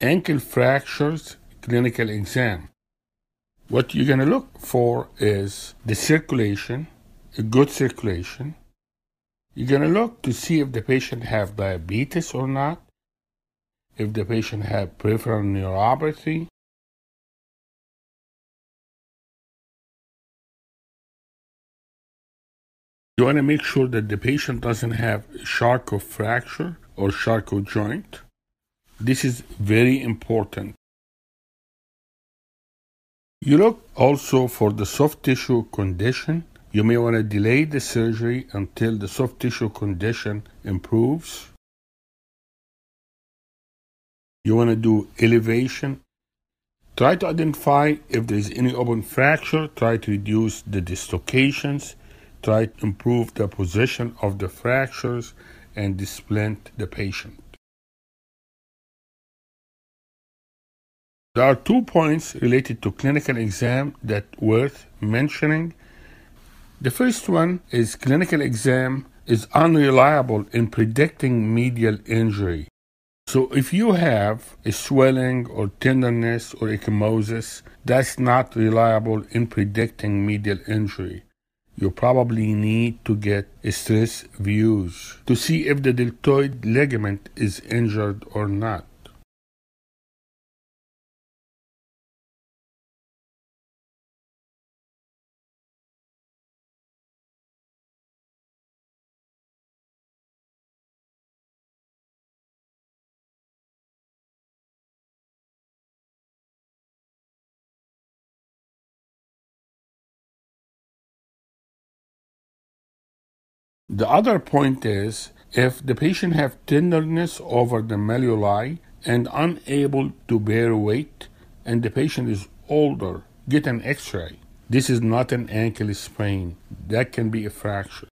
ankle fractures clinical exam. What you're going to look for is the circulation, a good circulation. You're going to look to see if the patient have diabetes or not, if the patient have peripheral neuropathy, You want to make sure that the patient doesn't have Charcot fracture or Charcot joint. This is very important. You look also for the soft tissue condition. You may want to delay the surgery until the soft tissue condition improves. You want to do elevation. Try to identify if there is any open fracture. Try to reduce the dislocations try to improve the position of the fractures and splint the patient. There are two points related to clinical exam that worth mentioning. The first one is clinical exam is unreliable in predicting medial injury. So if you have a swelling or tenderness or ecchymosis, that's not reliable in predicting medial injury you probably need to get stress views to see if the deltoid ligament is injured or not. The other point is if the patient have tenderness over the malleoli and unable to bear weight and the patient is older, get an x-ray. This is not an ankle sprain. That can be a fracture.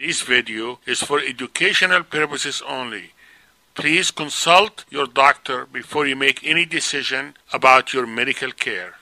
This video is for educational purposes only. Please consult your doctor before you make any decision about your medical care.